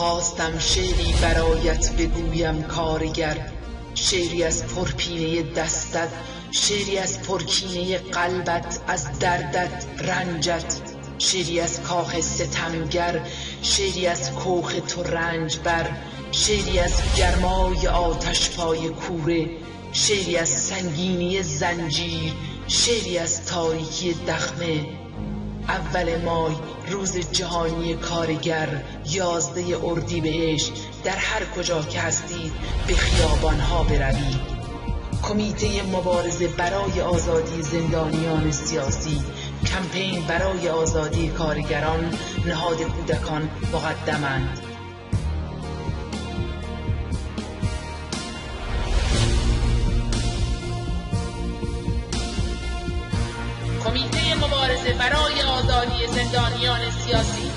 خواستم شعری برایت بگویم کارگر. شعری از پرپینه دستت شعری از پرکینه قلبت از دردت رنجت. شعری از کاخ ستمگر شعری از کوخ تو رنج بر. شعری از گرمای آتش پای کوره شعری از سنگینی زنجیر شعری از تاریکی دخمه. اول مای روز جهانی کارگر یازده اردیبهشت در هر کجا که هستید به خیابانها بروید. کمیته مبارزه برای آزادی زندانیان سیاسی کمپین برای آزادی کارگران نهاد کودکان مقدمند. کمیته مبارزه برای آزادی زندانیان سیاسی.